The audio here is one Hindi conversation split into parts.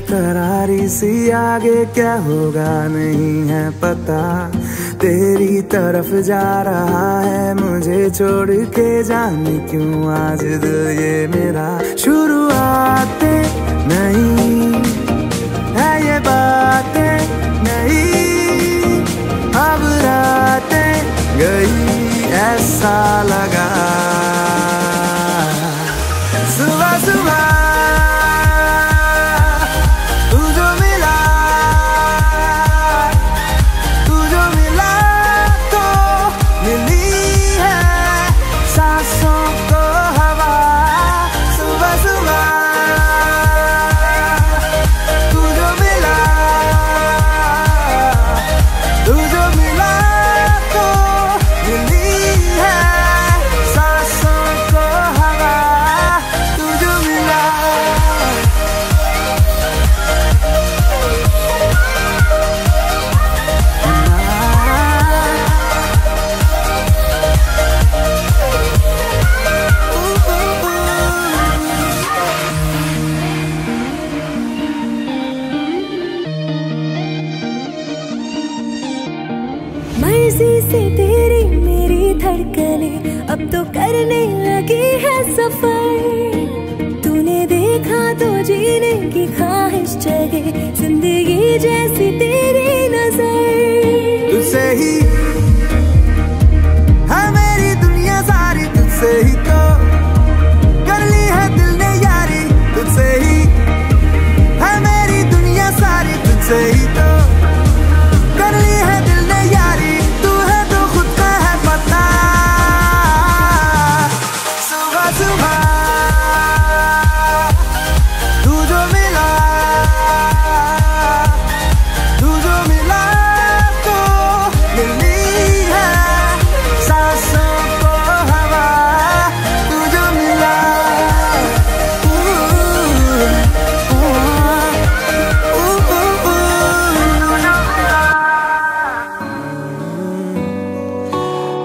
बेकरारी सी आगे क्या होगा नहीं है पता। तेरी तरफ़ जा रहा है मुझे छोड़ के जाने क्यों? आज दिल ये मेरा शुरुआत नहीं है ये बातें नहीं। अब रातें गई ऐसा लगा। सुबह सुबह मर्ज़ी से तेरी मेरी धड़कने अब तो करने लगी है सफ़र। तूने देखा तो जीने की ख्वाहिश जगे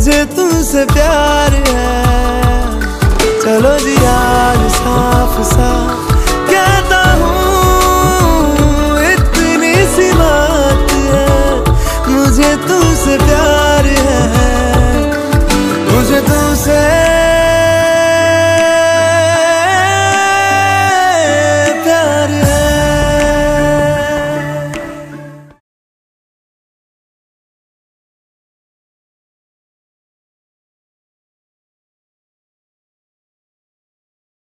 मुझे तुमसे प्यार है।